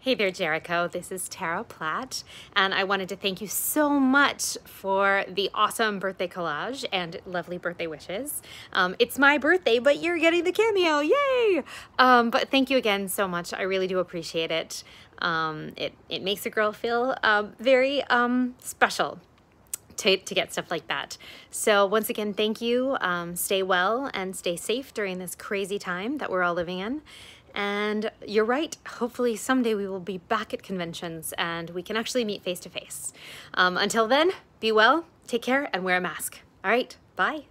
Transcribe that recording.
Hey there, Jerico. This is Tara Platt, and I wanted to thank you so much for the awesome birthday collage and lovely birthday wishes. Um, it's my birthday, but you're getting the cameo. Yay! Um, but thank you again so much. I really do appreciate it. Um, it, it makes a girl feel uh, very um, special to, to get stuff like that. So once again, thank you. Um, stay well and stay safe during this crazy time that we're all living in. And you're right, hopefully someday we will be back at conventions and we can actually meet face to face. Um, until then, be well, take care, and wear a mask. All right, bye.